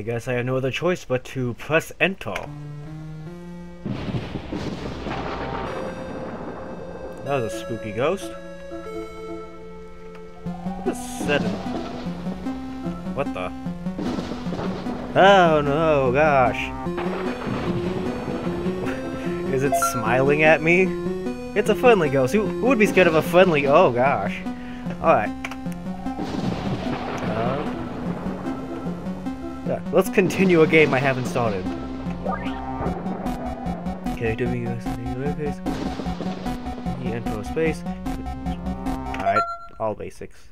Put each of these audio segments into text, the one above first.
I guess I have no other choice but to press enter. That was a spooky ghost. What is said What the? Oh no, gosh. Is it smiling at me? It's a friendly ghost. Who, who would be scared of a friendly? Oh gosh. Alright. Let's continue a game I haven't started. Okay, WS interface. Enter space. Alright, all basics.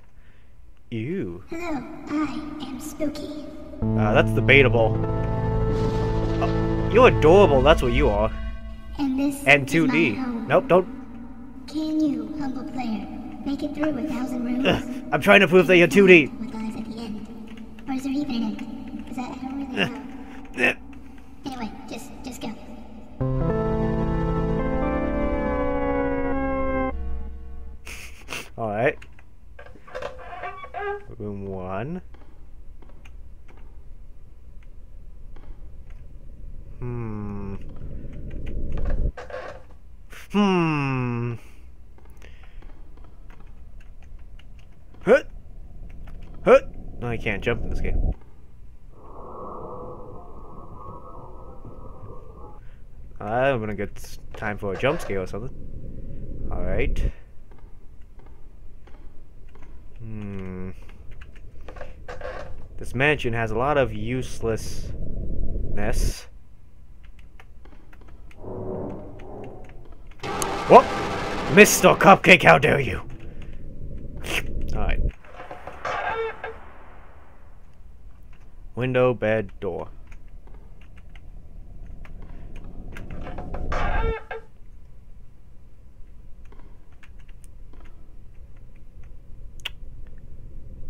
Ew. Hello, I am Spooky. Uh, that's debatable. Oh, you're adorable, that's what you are. And this And is my 2D. home. Nope, don't. Can you, humble player, make it through a thousand rooms? I'm trying to prove that you're 2D. With eyes at the end? Or is there even an end? Is that how really know? Anyway, just just go. Alright. Room one. Hmm. Hmm. Huh? Huh? No, I can't jump in this game. I'm gonna get time for a jump scare or something. Alright. Hmm. This mansion has a lot of uselessness. What? Mr. Cupcake, how dare you? Alright. Window, bed, door.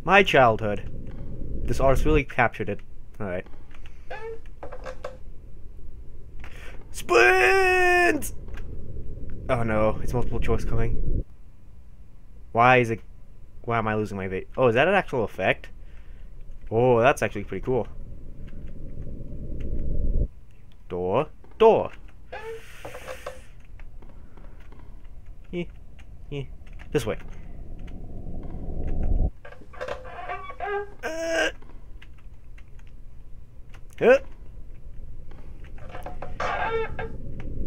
My childhood. This artist really captured it. Alright. Sprint! Oh no, it's multiple choice coming. Why is it... Why am I losing my? Oh, is that an actual effect? Oh, that's actually pretty cool. Door. Door. Yeah. Yeah. This way. Uh. Uh.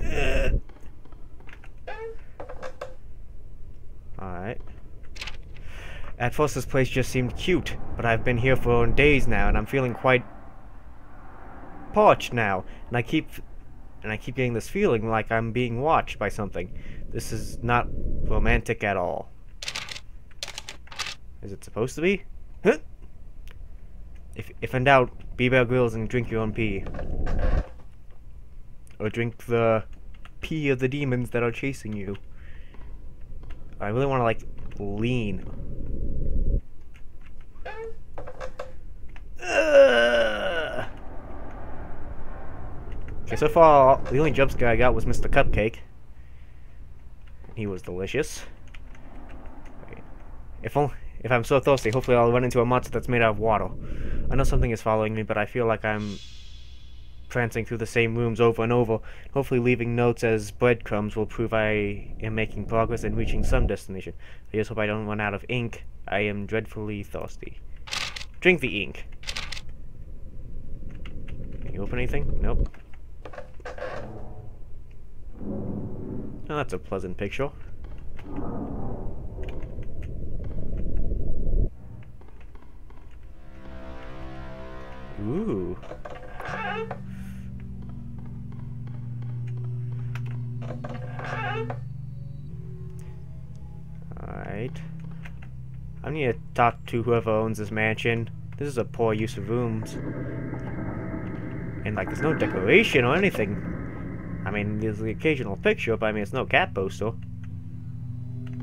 Uh. Alright. At first this place just seemed cute, but I've been here for days now and I'm feeling quite parched now. And I keep and I keep getting this feeling like I'm being watched by something. This is not romantic at all. Is it supposed to be? Huh? If, if in doubt, be Bear Grylls and drink your own pee. Or drink the pee of the demons that are chasing you. I really want to, like, lean. Okay, so far, the only jump scare I got was Mr. Cupcake. He was delicious. If only, if I'm so thirsty, hopefully I'll run into a monster that's made out of water. I know something is following me, but I feel like I'm prancing through the same rooms over and over. Hopefully leaving notes as breadcrumbs will prove I am making progress and reaching some destination. I just hope I don't run out of ink. I am dreadfully thirsty. Drink the ink. Can you open anything? Nope. Oh, that's a pleasant picture. Ooh. Alright. I need to talk to whoever owns this mansion. This is a poor use of rooms. And, like, there's no decoration or anything. I mean, there's the occasional picture, but I mean, it's no cat poster.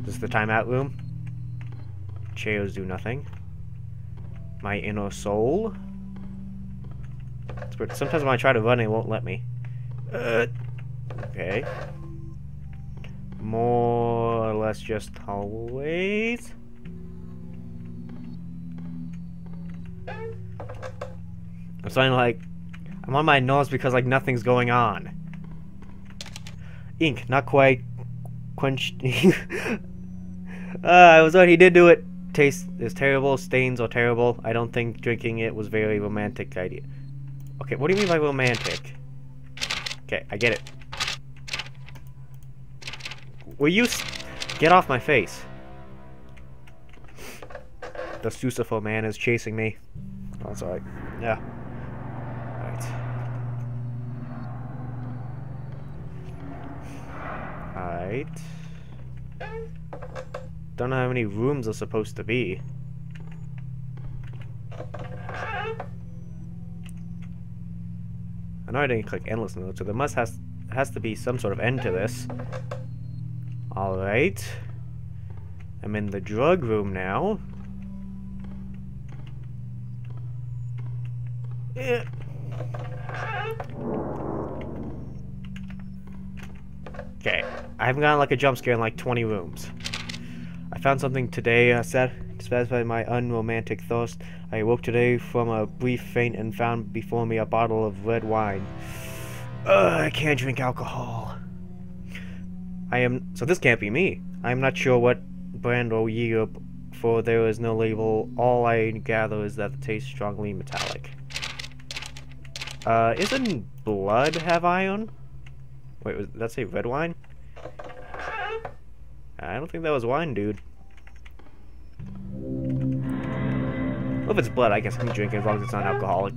This is the timeout room. Chairs do nothing. My inner soul but sometimes when I try to run, it won't let me. Uh, okay. More or less just hallways. I'm starting like I'm on my nose because like nothing's going on. Ink, not quite quenched. uh, I was right. He did do it. Taste is terrible. Stains are terrible. I don't think drinking it was very romantic idea. Okay, what do you mean by romantic? Okay, I get it. Will you get off my face? The Susufo man is chasing me. Oh, sorry. Yeah. Alright. Alright. Don't know how many rooms are supposed to be. I know I didn't click endless mode, so there must has has to be some sort of end to this. Alright. I'm in the drug room now. Yeah. Okay, I haven't gotten like a jump scare in like 20 rooms. I found something today, I said, satisfy my unromantic thirst. I awoke today from a brief faint and found before me a bottle of red wine. Ugh, I can't drink alcohol. I am... So this can't be me. I'm not sure what brand or year, for there is no label. All I gather is that it tastes strongly metallic. Uh, isn't blood have iron? Wait, was that say red wine? I don't think that was wine, dude. Well, if it's blood, I guess I can drink it as long as it's not alcoholic.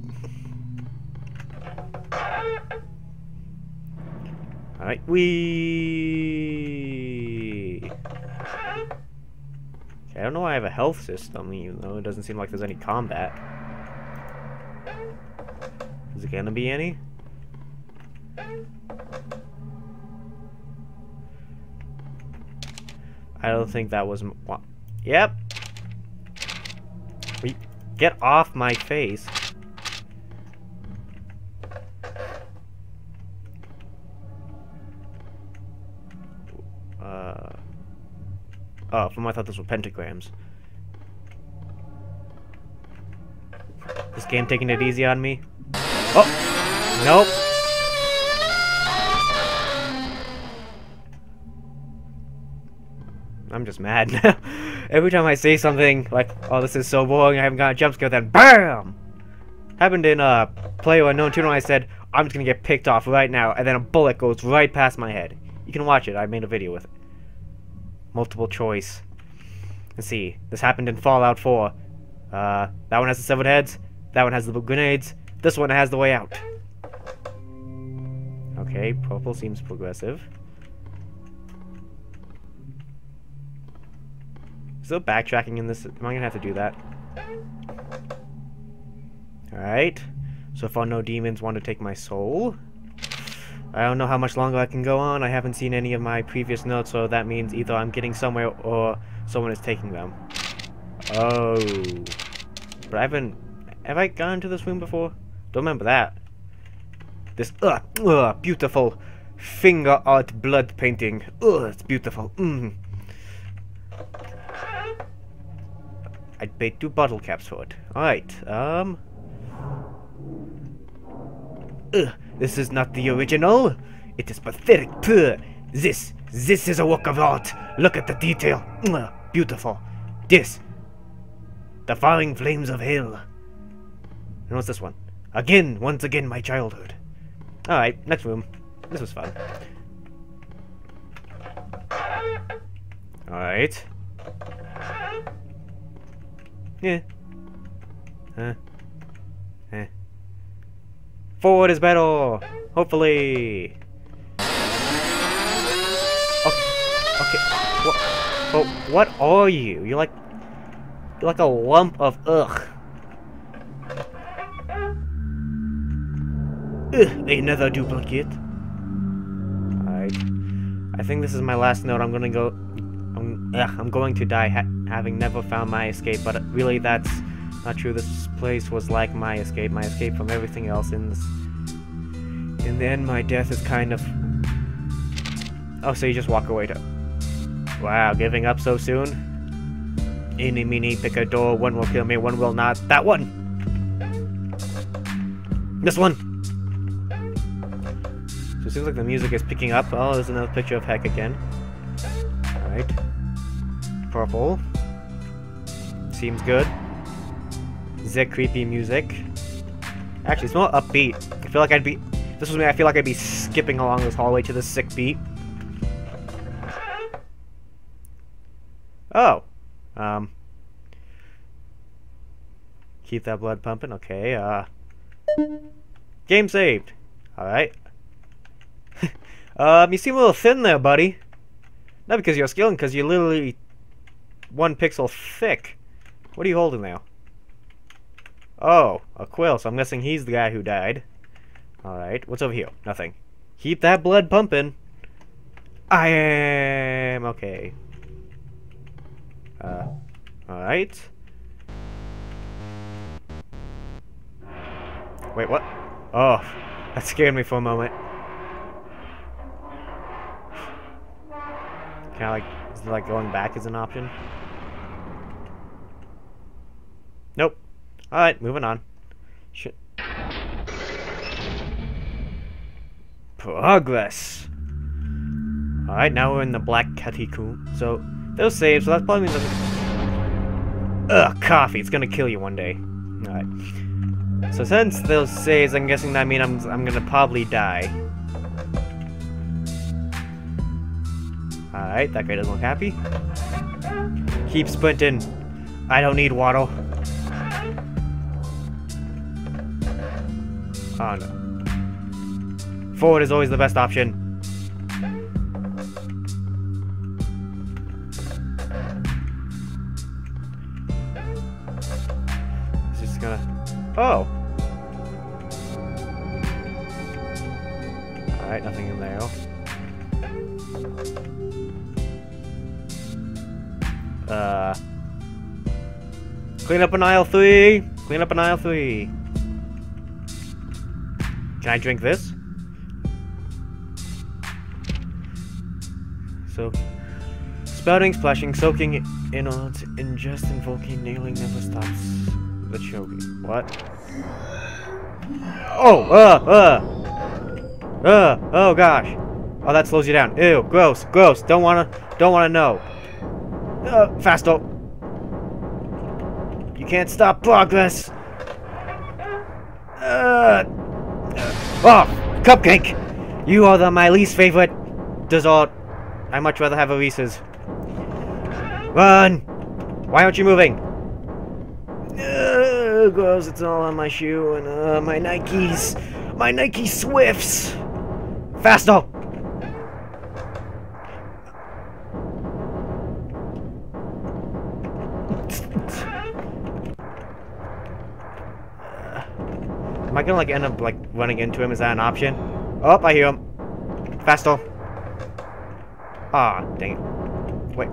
Alright, we. I don't know why I have a health system, even though it doesn't seem like there's any combat. Is it gonna be any? I don't think that was... Yep. Get off my face. Uh... Oh, from I thought those were pentagrams. This game taking it easy on me? Oh! Nope. I'm just mad now. Every time I say something like, oh, this is so boring, I haven't got a jump scare, then BAM! Happened in a uh, Player Unknown 2 when I said, I'm just gonna get picked off right now, and then a bullet goes right past my head. You can watch it, I made a video with it. Multiple choice. Let's see, this happened in Fallout 4. Uh, that one has the severed heads, that one has the grenades, this one has the way out. Okay, purple seems progressive. Still backtracking in this. Am I gonna have to do that? Alright. So far no demons want to take my soul. I don't know how much longer I can go on. I haven't seen any of my previous notes, so that means either I'm getting somewhere or someone is taking them. Oh. But I haven't... Have I gone to this room before? Don't remember that. This, ugh, ugh, beautiful finger art blood painting. Ugh, it's beautiful. Mm. I'd pay two bottle caps for it. Alright, um... Ugh, this is not the original. It is pathetic. Puh. This, this is a work of art. Look at the detail. Ugh, beautiful. This, the falling flames of hell. And what's this one? Again, once again, my childhood. Alright, next room. This was fun. Alright. Yeah. Huh. Eh. Forward is better! Hopefully! Okay. Okay. What? But what are you? You're like... You're like a lump of ugh. Ugh, another duplicate. Alright. I think this is my last note. I'm gonna go... I'm, ugh, I'm going to die having never found my escape, but really that's not true. This place was like my escape, my escape from everything else. In this, in the end, my death is kind of. Oh, so you just walk away to. Wow, giving up so soon? Eeny, meeny, pick a door. One will kill me, one will not. That one! This one! So it seems like the music is picking up. Oh, there's another picture of Heck again. Alright. Purple. Seems good. Z creepy music. Actually, it's more upbeat. I feel like I'd be... This was me, I feel like I'd be skipping along this hallway to the sick beat. Oh. Um. Keep that blood pumping. Okay, uh... Game saved. Alright. um, you seem a little thin there, buddy. Not because you're skilling, because you're literally one pixel thick. What are you holding now? Oh, a quill, so I'm guessing he's the guy who died. Alright, what's over here? Nothing. Keep that blood pumping. I am okay. Uh, alright. Wait, what? Oh, that scared me for a moment. Kind of like, is like going back as an option? Nope. Alright, moving on. Shit. Progress. Alright, now we're in the Black Catacomb. So, those saves, so that probably means. Ugh, coffee. It's gonna kill you one day. Alright. So since those saves, I'm guessing that means I'm, I'm gonna probably die. Alright, that guy doesn't look happy. Keep sprinting. I don't need water. Oh no. Forward is always the best option. It's just gonna... Oh! Alright, nothing in there. Uh... Clean up an aisle 3! Clean up an aisle 3! Can I drink this? So, spouting, splashing, soaking in on ingest, invoking, nailing never stops the choking. What? Oh, uh, uh, uh, oh gosh. Oh, that slows you down. Ew, gross, gross. Don't wanna, don't wanna know. Uh, faster. You can't stop progress. Uh, Oh, cupcake! You are the my least favorite dessert. I much rather have a Reese's. Run! Why aren't you moving? Uh, gross, it's all on my shoe and uh, my Nikes. My Nike Swifts! Faster! I gonna like end up like running into him? Is that an option? Oh, I hear him. Faster. Ah, dang it. Wait.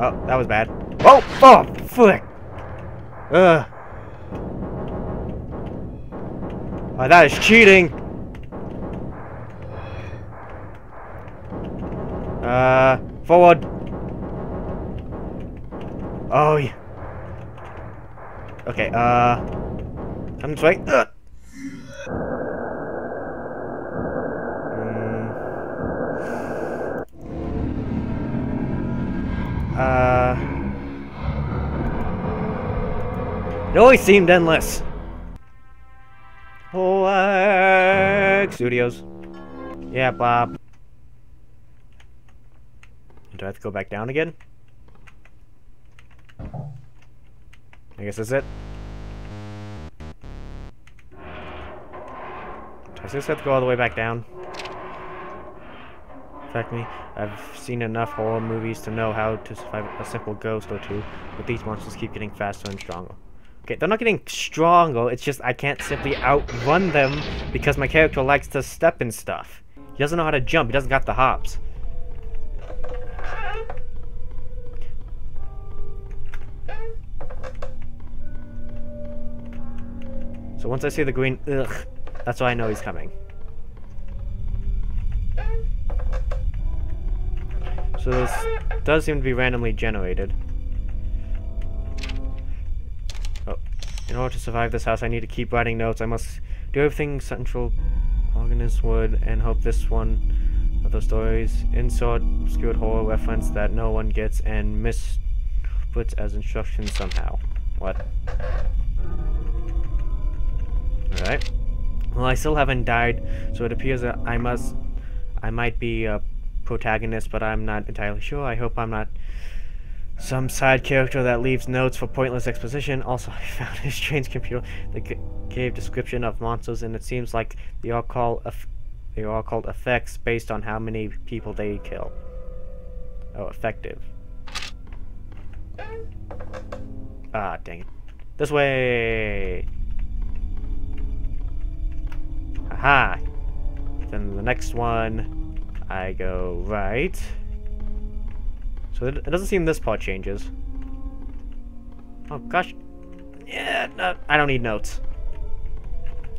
Oh, that was bad. Oh, oh, frick. Ugh. Oh, that is cheating. Uh, forward. Oh, yeah. Okay, uh... I'm just like, Ugh. Uh, it always seemed endless. Black Studios. Yeah, Bob. Do I have to go back down again? I guess that's it. I just have to go all the way back down. Fact me, I've seen enough horror movies to know how to survive a simple ghost or two, but these monsters keep getting faster and stronger. Okay, they're not getting stronger, it's just I can't simply outrun them because my character likes to step in stuff. He doesn't know how to jump, he doesn't got the hops. So once I see the green, ugh, that's why I know he's coming. So this does seem to be randomly generated. Oh. In order to survive this house, I need to keep writing notes. I must do everything Central Organist would and hope this one of those stories insert obscure horror reference that no one gets and misputs as instructions somehow. What? Alright. Well, I still haven't died, so it appears that I must... I might be a protagonist, but I'm not entirely sure. I hope I'm not some side character that leaves notes for pointless exposition. Also, I found a strange computer that gave description of monsters, and it seems like they are called they are called effects based on how many people they kill. Oh, effective. Ah, dang it. This way! Aha! Then the next one, I go right. So it, it doesn't seem this part changes. Oh, gosh. Yeah, no, I don't need notes.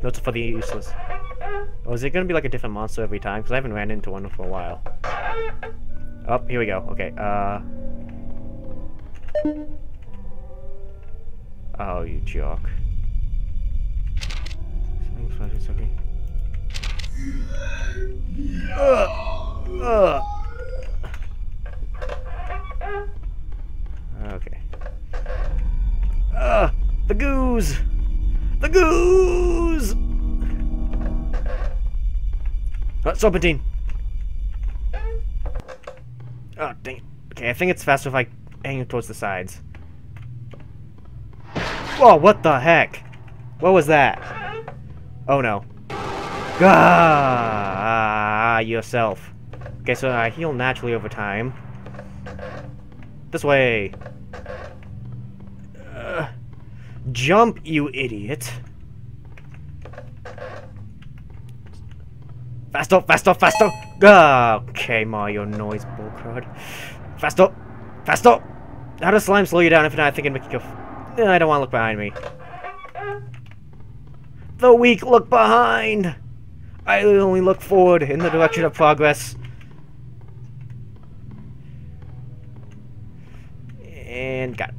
Notes are for the useless. Oh, is it gonna be like a different monster every time? Because I haven't ran into one for a while. Oh, here we go. Okay, uh... Oh, you jock. Ugh! Ugh! Okay. Ah! The goose! The goose! Oh, Serpentine! Oh, dang it. Okay, I think it's faster if I aim towards the sides. Whoa, what the heck? What was that? Oh no. Ah, yourself. Okay, so I heal naturally over time. This way. Uh, jump, you idiot. Faster, faster, faster! Ah, okay, Mario noise bullcrud. Faster! Faster! How does slime slow you down if not thinking make you go... I don't want to look behind me. The weak look behind! I only look forward in the direction of progress. And got it.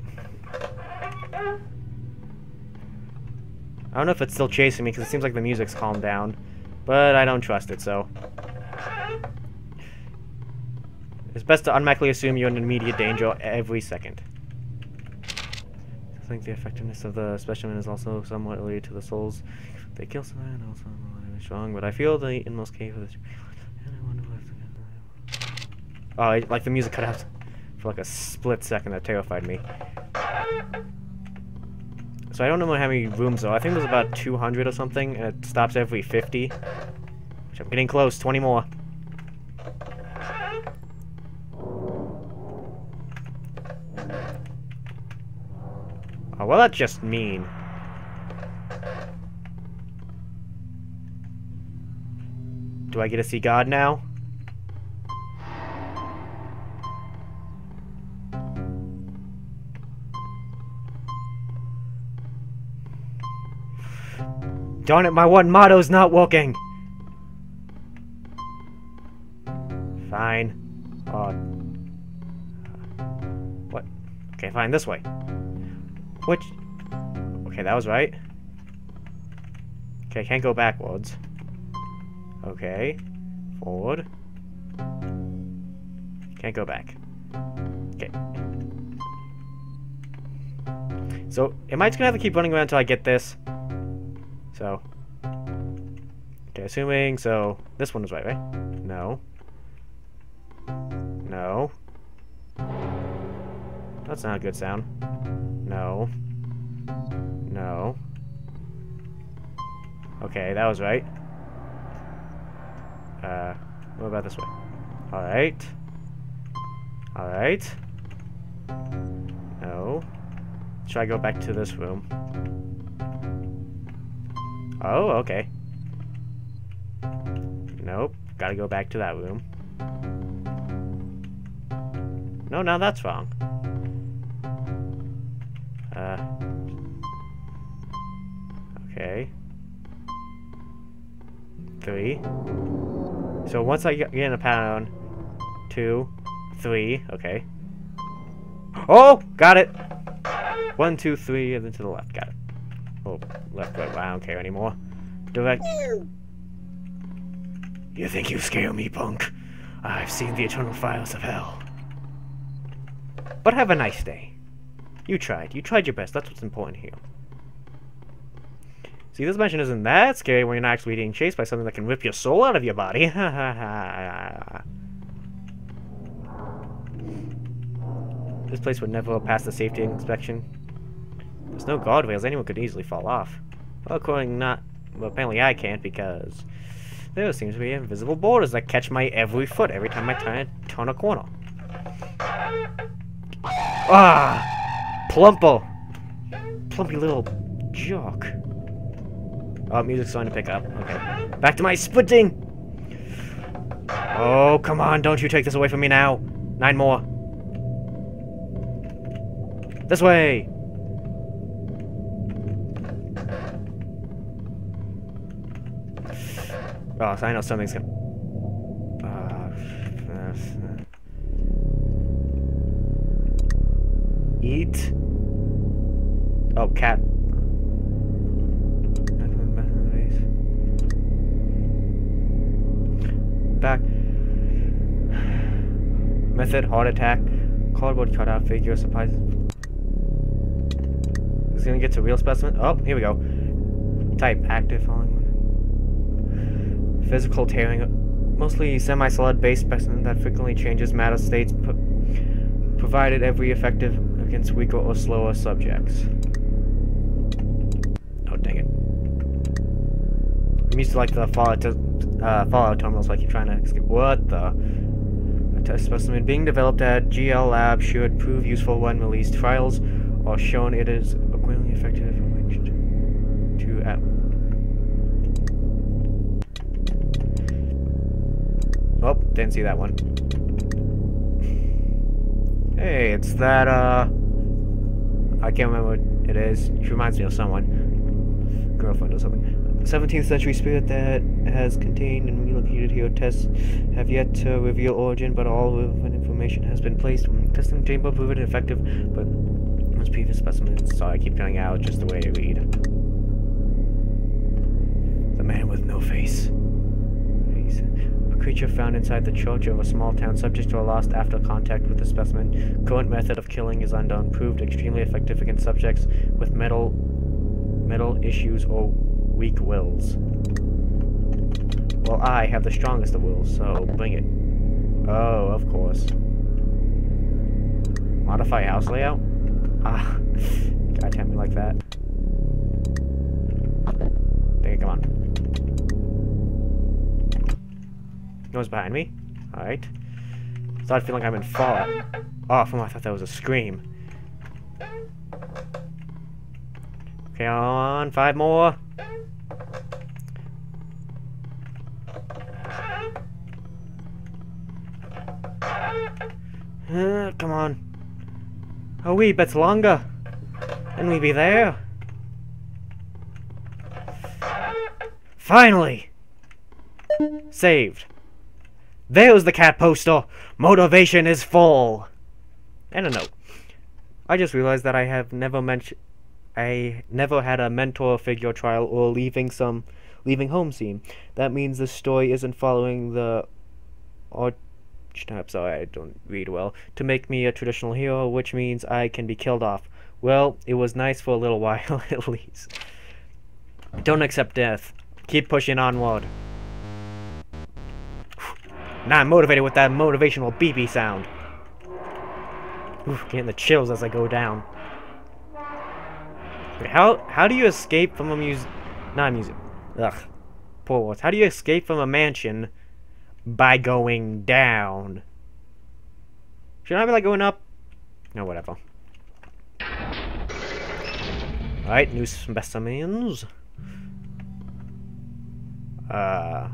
I don't know if it's still chasing me because it seems like the music's calmed down. But I don't trust it, so... It's best to automatically assume you're in immediate danger every second. I think the effectiveness of the specimen is also somewhat related to the souls. They kill someone also strong, but I feel the inmost cave of this... Oh, like the music cut out for like a split second that terrified me. So I don't know how many rooms though. I think there's about 200 or something, and it stops every 50. Which I'm getting close. 20 more. Oh, well, that's just mean. Do I get to see God now? Darn it, my one motto's not working! Fine. Uh, what? Okay, fine, this way. Which... Okay, that was right. Okay, can't go backwards. Okay. Forward. Can't go back. Okay. So, am I just gonna have to keep running around until I get this? So. Okay, assuming, so, this one is right, right? No. No. That's not a good sound. No. No. Okay, that was right. Uh, what about this way? Alright. Alright. No. Should I go back to this room? Oh, okay. Nope. Gotta go back to that room. No, now that's wrong. Uh. Okay. Three. So once I get in a pattern, two, three, okay. Oh, got it. One, two, three, and then to the left, got it. Oh, left, right, I don't care anymore. Direct. You think you scare me, punk? I've seen the eternal fires of hell. But have a nice day. You tried. You tried your best. That's what's important here. See, this mansion isn't that scary when you're not actually being chased by something that can rip your soul out of your body. this place would never pass the safety inspection. There's no guardrails. Anyone could easily fall off. Well, according not... Well, apparently I can't because... There seems to be invisible borders that catch my every foot every time I turn, turn a corner. Ah! Plumpo! Plumpy little jock. Oh, music's starting to pick up. Okay. Back to my splitting! Oh, come on, don't you take this away from me now. Nine more. This way! Oh, so I know something's gonna... Uh, eat? Oh, cat. Back. Method, heart attack. Cardboard cutout figure, surprise. Is gonna get to real specimen? Oh, here we go. Type, active, following physical tearing, mostly semi-solid based specimen that frequently changes matter states, provided every effective against weaker or slower subjects. Oh, dang it. I'm used to like the Fallout, uh, Fallout terminals like you're trying to escape. What the? A test specimen being developed at GL Lab should prove useful when released. Trials are shown it is equivalently effective to at Oh, didn't see that one. Hey, it's that, uh... I can't remember what it is. She reminds me of someone. Girlfriend or something. 17th century spirit that has contained and relocated here tests have yet to reveal origin, but all relevant information has been placed. Testing chamber proved effective, but as previous specimens, so I keep cutting out just the way I read. The man with no face A creature found inside the church of a small town subject to a lost after contact with the specimen. Current method of killing is unknown. Proved extremely effective against subjects with metal metal issues or weak wills. Well, I have the strongest of wills, so bring it. Oh, of course. Modify house layout? Ah, God damn me like that. Dang it, come on. No one's behind me. Alright. Started feeling like I'm in Fallout. Oh, from I thought that was a scream. Okay, on. Five more. Uh, come on. A wee bit longer. And we be there. Finally! Saved. There's the cat poster. Motivation is full. And a note. I just realized that I have never mentioned I never had a mentor figure trial or leaving some leaving home scene. That means the story isn't following the or Sorry, I don't read well. To make me a traditional hero, which means I can be killed off. Well, it was nice for a little while at least. Don't accept death. Keep pushing onward. Now I'm motivated with that motivational beepy sound. Oof, getting the chills as I go down. How how do you escape from a muse? Not a museum. Ugh. Poor words. How do you escape from a mansion by going down? Should I be like going up? No, whatever. Alright, new specimens. Uh.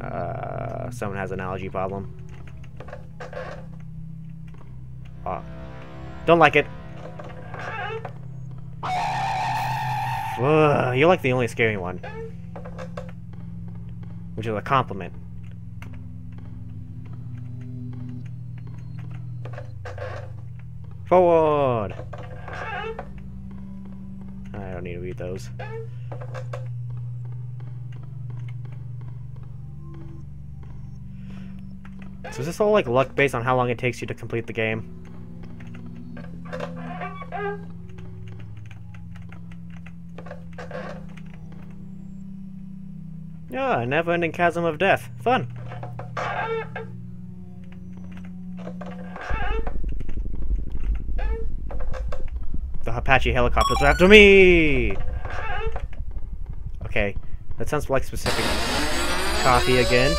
Uh, someone has an allergy problem. Oh. Don't like it. Ugh, you're like the only scary one. Which is a compliment. Forward! I don't need to read those. So is this all like luck based on how long it takes you to complete the game? Yeah, never-ending chasm of death. Fun. Apache helicopters after me! Okay, that sounds like specific coffee again.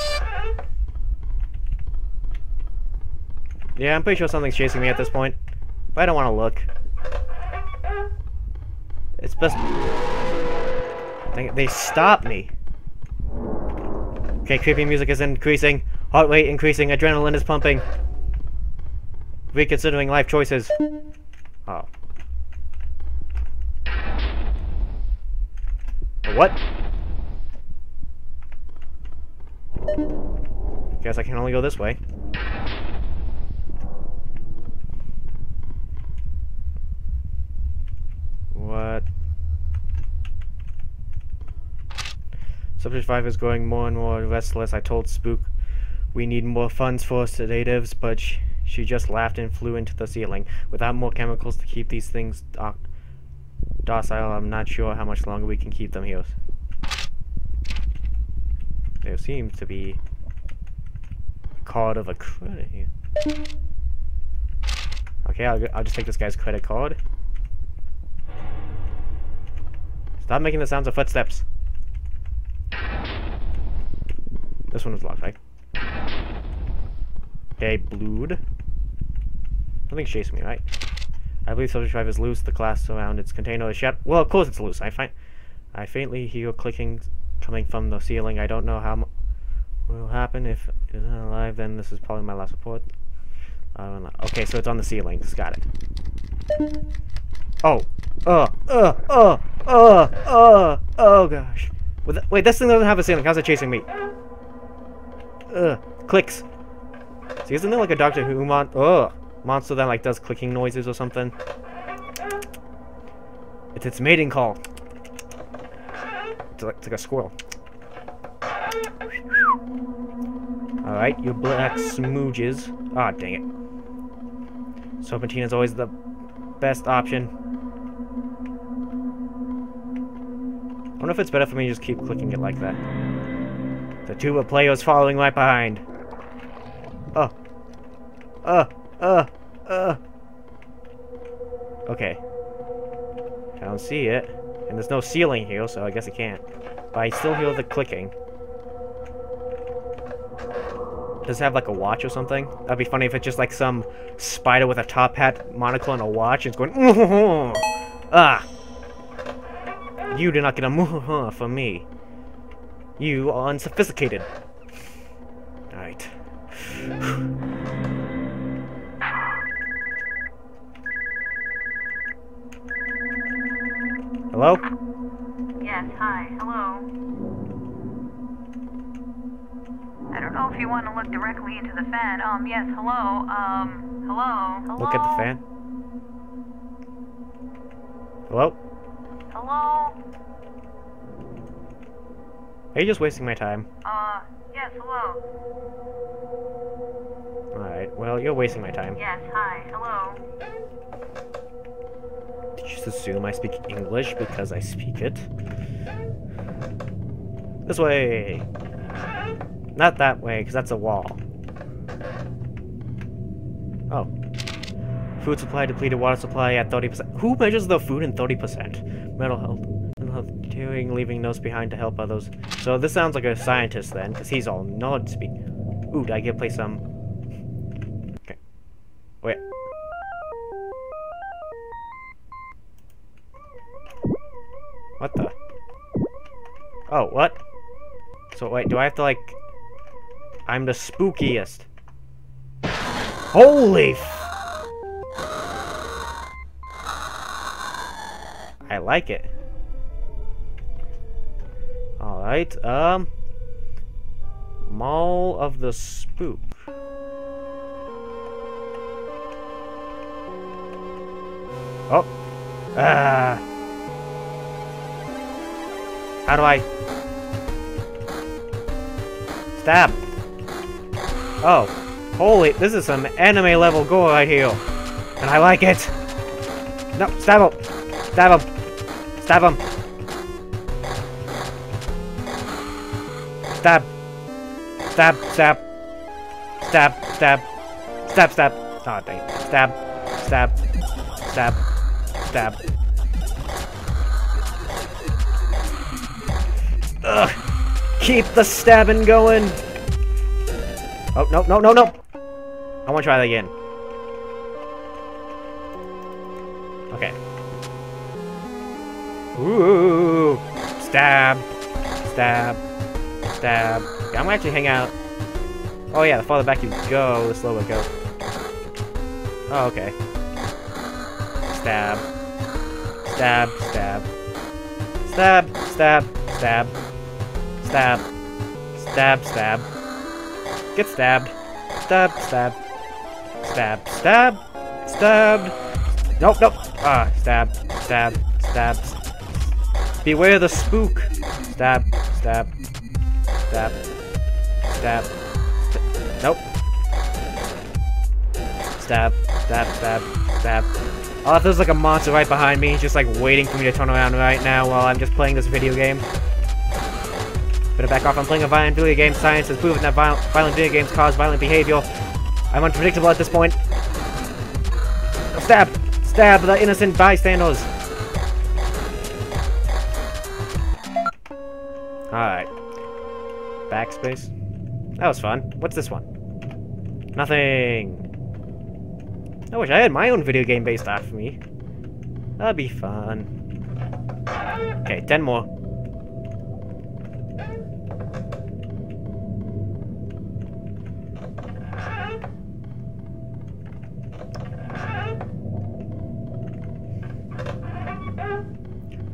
Yeah, I'm pretty sure something's chasing me at this point. But I don't want to look. It's best... They, they stop me. Okay, creepy music is increasing. Heart rate increasing. Adrenaline is pumping. Reconsidering life choices. Oh. What? Guess I can only go this way. What? Subject 5 is growing more and more restless. I told Spook we need more funds for sedatives, but sh she just laughed and flew into the ceiling. Without more chemicals to keep these things docile, I'm not sure how much longer we can keep them here. There seems to be a card of a credit here. Okay, I'll, I'll just take this guy's credit card. Stop making the sounds of footsteps. This one was locked, right? Okay, blued. Nothing's chasing me, right? I believe subject drive is loose. The glass around its container is shut. Well, of course it's loose. I find I faintly hear clicking coming from the ceiling. I don't know how will happen if it isn't alive. Then this is probably my last report. okay, so it's on the ceiling. Got it. Oh. Uh, uh, uh, uh, uh, oh gosh. Wait, this thing doesn't have a ceiling. How's it chasing me? Ugh. Clicks. See, isn't there like a Doctor Who mon ugh, monster that like does clicking noises or something? It's its mating call. It's like, it's like a squirrel. Alright, your black smooges. Ah, dang it. Serpentine is always the best option. I wonder if it's better for me to just keep clicking it like that. The tuba player's following right behind. Oh. Uh. Uh. Uh. Okay. I don't see it. And there's no ceiling here, so I guess I can't. But I still hear the clicking. Does it have like a watch or something? That'd be funny if it's just like some spider with a top hat, monocle, and a watch. And it's going, ah. You did not get a muh from me. You are unsophisticated. Alright. Hello? Yes, hi, hello. I don't know if you want to look directly into the fan. Um, yes, hello, um, hello, hello? Look at the fan. Hello? Hello? Are you just wasting my time? Uh, yes, hello. Alright, well, you're wasting my time. Yes, hi, hello. Just assume I speak English because I speak it? This way! Not that way, because that's a wall. Oh. Food supply depleted, water supply at 30%. Who measures the food in 30%? Mental health. Mental health deteriorating, leaving notes behind to help others. So this sounds like a scientist then, because he's all knowledge speak. Ooh, did I get play some... Okay. Wait. What the? Oh, what? So wait, do I have to like... I'm the spookiest. Holy I like it. Alright, um... Mall of the Spook. Oh! Ah! How do I... Stab. Oh. Holy, this is some anime level gore right here. And I like it. No, stab him. Stab him. Stab him. Stab. Stab, stab. Stab, stab. Stab, stab. Oh, dang. Stab. Stab. Stab. Stab. Ugh. Keep the stabbing going. Oh, no, no, no, no. I want to try that again. Okay. Ooh. Stab. Stab. Stab. I'm gonna actually hang out. Oh yeah, the farther back you go, the slower it goes. Oh, okay. Stab. Stab, stab. Stab, stab, stab. Stab. Stab, stab. Get stabbed. Stab, stab. Stab, stab. Stabbed. Nope, nope. Ah, stab, stab, stab. Beware the spook. Stab, stab, stab, stab. St nope. Stab, stab, stab, stab. Oh, there's like a monster right behind me, just like waiting for me to turn around right now while I'm just playing this video game. Better back off, I'm playing a violent video game. Science has proven that violent, violent video games cause violent behavior. I'm unpredictable at this point. Stab! Stab the innocent bystanders! Alright. Backspace. That was fun. What's this one? Nothing. I wish I had my own video game based off of me. That'd be fun. Okay, 10 more.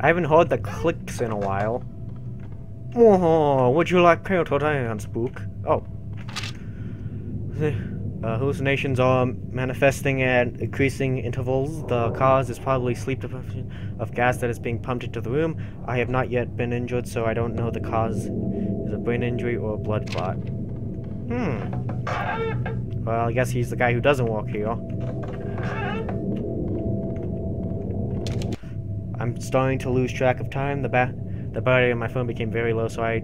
I haven't heard the clicks in a while. Oh, would you like to today on Spook? Oh. Uh, hallucinations are manifesting at increasing intervals. The cause is probably sleep deprivation of gas that is being pumped into the room. I have not yet been injured, so I don't know the cause is a brain injury or a blood clot. Hmm. Well, I guess he's the guy who doesn't walk here. I'm starting to lose track of time. The ba the battery on my phone became very low, so I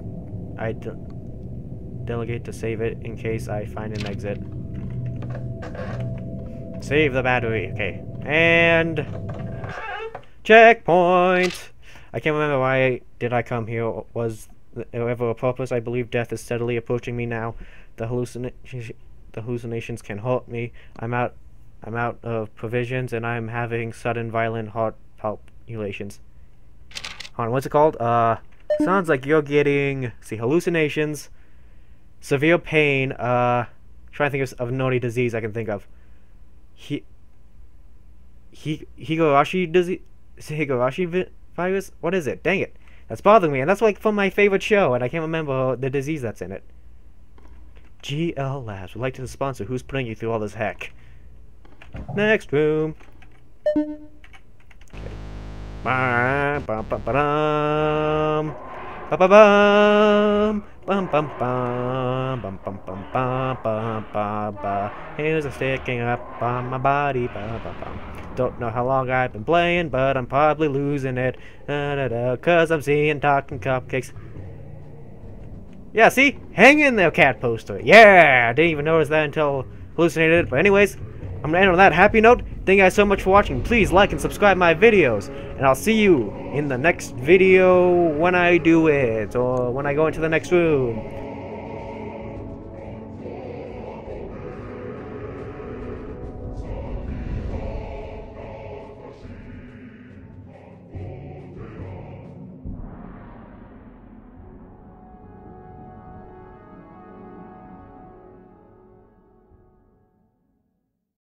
I de delegate to save it in case I find an exit. Save the battery. Okay. And checkpoint. I can't remember why did I come here. Was there ever a purpose? I believe death is steadily approaching me now. The hallucina the hallucinations can haunt me. I'm out. I'm out of provisions, and I'm having sudden violent heart palpitations. Hold on, what's it called? Uh, sounds like you're getting, see, hallucinations, severe pain, uh, trying to think of, of naughty disease I can think of. He, he, Higurashi disease, Higurashi vi virus? What is it? Dang it. That's bothering me, and that's like from my favorite show, and I can't remember the disease that's in it. GL Labs would like to sponsor who's putting you through all this heck. Next room. Bum bum bum bum bum bum bum bum bum bum bum bum bum bum bum bum are sticking up on my body. Don't know how long I've been playing but I'm probably losing it. Cause I'm seeing talking cupcakes. Yeah see? Hang in there cat poster. Yeah! Didn't even notice that until hallucinated but anyways I'm gonna end on that happy note. Thank you guys so much for watching. Please like and subscribe my videos. And I'll see you in the next video when I do it. Or when I go into the next room.